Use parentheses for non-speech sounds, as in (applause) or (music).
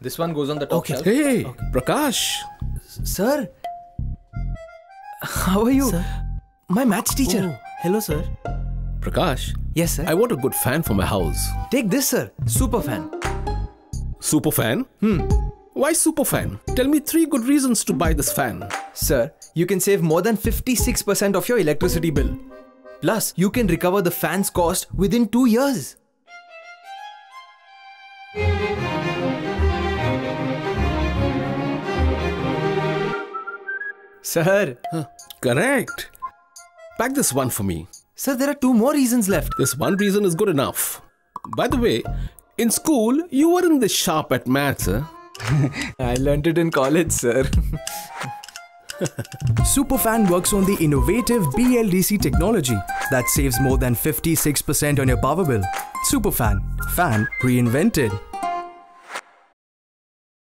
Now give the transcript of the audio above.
This one goes on the top Okay. shelf. Hey, Prakash. Sir. How are you? Sir. My maths teacher. Oh, hello, sir. Prakash, Yes, sir. I want a good fan for my house. Take this, sir. Superfan. Super fan? Hmm. Why Superfan? Tell me three good reasons to buy this fan. Sir, you can save more than 56% of your electricity bill. Plus, you can recover the fan's cost within two years. Sir, Correct. Pack this one for me. sir, there are two more reasons left. This one reason is good enough. By the way, in school, you weren't this sharp at maths, huh? (laughs) I learnt it in college, sir. (laughs) Superfan works on the innovative BLDC technology that saves more than 56% on your power bill. Superfan, fan reinvented.